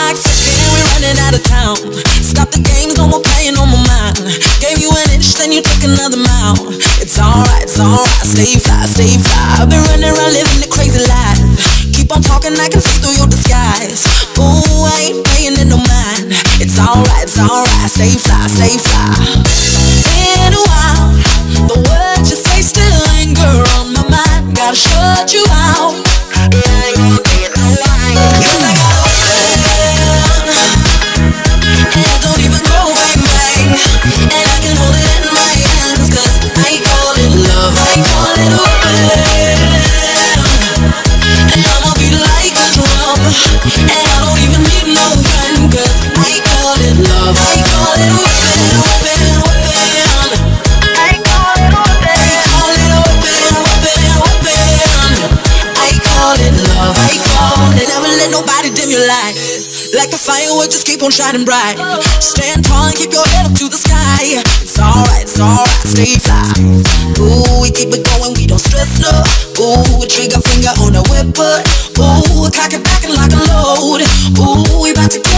I've been running out of town. Stop the games, no more playing on my mind. Gave you an inch, then you take another mount. It's alright, it's alright, stay fly, stay fly. Be running around living the crazy life. Keep on talking, I can see through your disguise. Ooh, It's alright, it's alright. Stay fly, stay fly. In a while, Like the firework, just keep on shining bright. Stand tall and keep your head up to the sky. It's alright, it's alright, stay fly. Ooh, we keep it going, we don't stress no. Ooh, a trigger finger on the whipper. Ooh, cock it back and like a load. Ooh, we about to